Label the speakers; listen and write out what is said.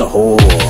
Speaker 1: a whore.